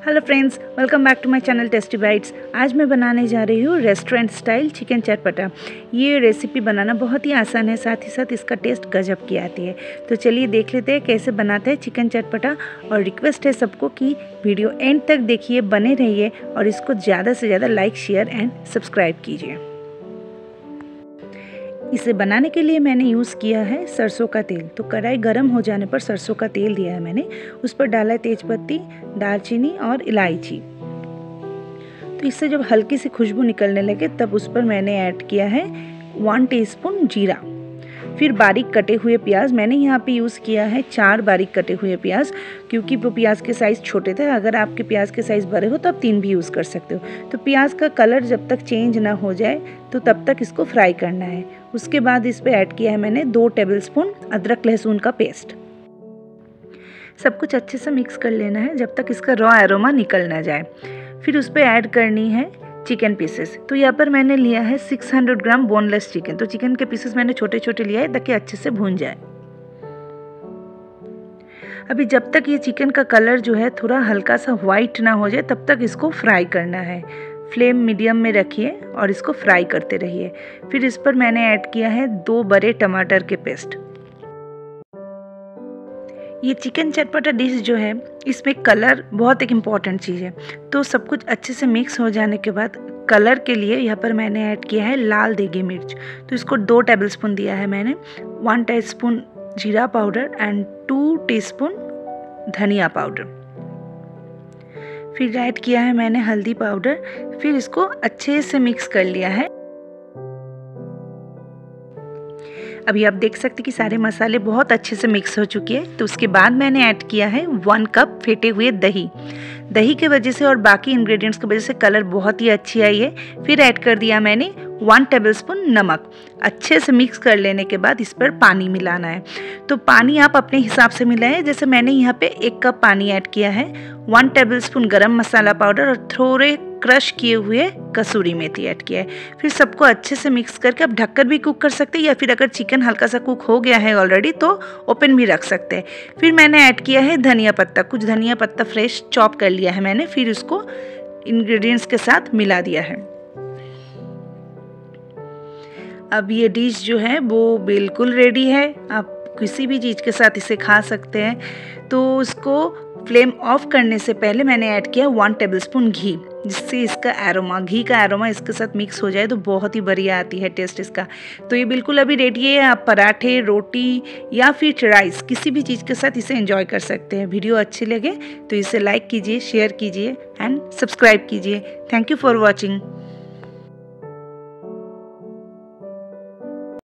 Hello friends welcome back to my channel tasty bites आज मैं बनाने जा रही हूँ रेस्टोरेंट स्टाइल चिकन चटपटा ये रेसिपी बनाना बहुत ही आसान है, साथ ही साथ इसका टेस्ट गजब की आती है। तो चलिए देख लेते हैं कैसे बनाते हैं चिकन चटपटा और रिक्वेस्ट है सबको कि वीडियो एंड तक देखिए, बने रहिए और इसको ज़्यादा से ज़्यादा लाइक शेयर एंड सब्सक्राइब कीजिए। इसे बनाने के लिए मैंने यूज़ किया है सरसों का तेल। तो कढ़ाई गर्म हो जाने पर सरसों का तेल दिया है मैंने। उस पर डाला है तेज़पत्ती, दालचीनी और इलायची। तो इससे जब हल्की सी खुशबू निकलने लगे, तब उस पर मैंने ऐड किया है वन टीस्पून जीरा। फिर बारीक कटे हुए प्याज मैंने यहाँ पे यूज़ किया है चार बारीक कटे हुए प्याज, क्योंकि वो प्याज के साइज़ छोटे थे। अगर आपके प्याज के साइज़ बड़े हो तो आप तीन भी यूज़ कर सकते हो। तो प्याज का कलर जब तक चेंज ना हो जाए तो तब तक इसको फ्राई करना है। उसके बाद इस पर ऐड किया है मैंने दो टेबल स्पून अदरक लहसुन का पेस्ट सब कुछ अच्छे से मिक्स कर लेना है, जब तक इसका रॉ एरोमा निकल ना जाए। फिर उस पर ऐड करनी है चिकन पीसेस। तो यहाँ पर मैंने लिया है 600 ग्राम बोनलेस चिकन तो चिकन के पीसेस मैंने छोटे छोटे लिया है ताकि अच्छे से भून जाए। अभी जब तक ये चिकन का कलर जो है थोड़ा हल्का सा वाइट ना हो जाए, तब तक इसको फ्राई करना है। फ्लेम मीडियम में रखिए और इसको फ्राई करते रहिए। फिर इस पर मैंने ऐड किया है दो बड़े टमाटर के पेस्ट ये चिकन चटपटा डिश जो है, इसमें कलर बहुत एक इंपॉर्टेंट चीज़ है। तो सब कुछ अच्छे से मिक्स हो जाने के बाद कलर के लिए यहाँ पर मैंने ऐड किया है लाल देगी मिर्च। तो इसको दो टेबल स्पून दिया है मैंने। वन टी स्पून जीरा पाउडर एंड टू टीस्पून धनिया पाउडर फिर ऐड किया है मैंने हल्दी पाउडर फिर इसको अच्छे से मिक्स कर लिया है। अभी आप देख सकते हैं कि सारे मसाले बहुत अच्छे से मिक्स हो चुके हैं। तो उसके बाद मैंने ऐड किया है वन कप फेटे हुए दही। दही के वजह से और बाकी इंग्रेडिएंट्स की वजह से कलर बहुत ही अच्छी आई है। फिर ऐड कर दिया मैंने वन टेबलस्पून नमक। अच्छे से मिक्स कर लेने के बाद इस पर पानी मिलाना है। तो पानी आप अपने हिसाब से मिलाएँ। जैसे मैंने यहाँ पे एक कप पानी ऐड किया है। वन टेबलस्पून गरम मसाला पाउडर और थोड़े क्रश किए हुए कसूरी मेथी ऐड किया है। फिर सबको अच्छे से मिक्स करके आप ढककर भी कुक कर सकते हैं या फिर अगर चिकन हल्का सा कुक हो गया है ऑलरेडी तो ओपन भी रख सकते हैं। फिर मैंने ऐड किया है धनिया पत्ता। कुछ धनिया पत्ता फ्रेश चॉप कर लिया है मैंने, फिर उसको इंग्रेडिएंट्स के साथ मिला दिया है। अब ये डिश जो है, वो बिल्कुल रेडी है। आप किसी भी चीज़ के साथ इसे खा सकते हैं। तो उसको फ्लेम ऑफ़ करने से पहले मैंने ऐड किया वन टेबलस्पून घी, जिससे इसका एरोमा घी का एरोमा इसके साथ मिक्स हो जाए तो बहुत ही बढ़िया आती है टेस्ट इसका। तो ये बिल्कुल अभी रेडी है, आप पराठे, रोटी या फिर राइस किसी भी चीज़ के साथ इसे एंजॉय कर सकते हैं। वीडियो अच्छी लगे तो इसे लाइक कीजिए शेयर कीजिए एंड सब्सक्राइब कीजिए। Thank you for watching